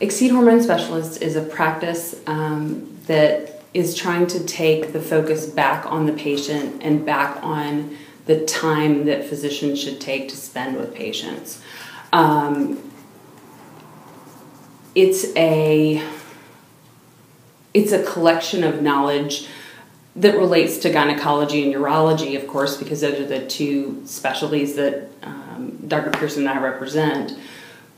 Exceed Hormone Specialist is a practice um, that is trying to take the focus back on the patient and back on the time that physicians should take to spend with patients. Um, it's a it's a collection of knowledge that relates to gynecology and urology, of course, because those are the two specialties that um, Dr. Pearson and I represent.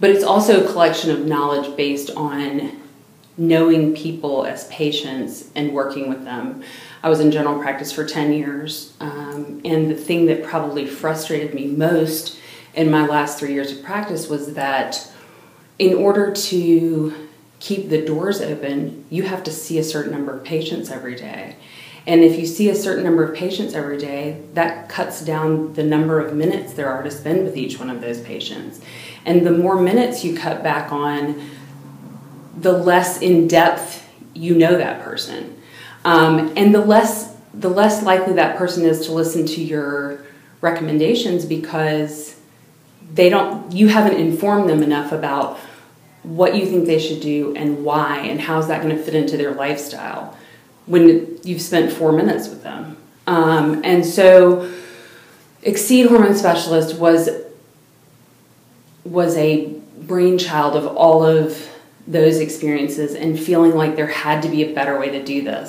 But it's also a collection of knowledge based on knowing people as patients and working with them. I was in general practice for 10 years, um, and the thing that probably frustrated me most in my last three years of practice was that in order to keep the doors open, you have to see a certain number of patients every day. And if you see a certain number of patients every day, that cuts down the number of minutes there are to spend with each one of those patients. And the more minutes you cut back on, the less in depth you know that person. Um, and the less the less likely that person is to listen to your recommendations because they don't you haven't informed them enough about what you think they should do and why and how's that going to fit into their lifestyle when you've spent four minutes with them. Um, and so exceed hormone specialist was was a brainchild of all of those experiences and feeling like there had to be a better way to do this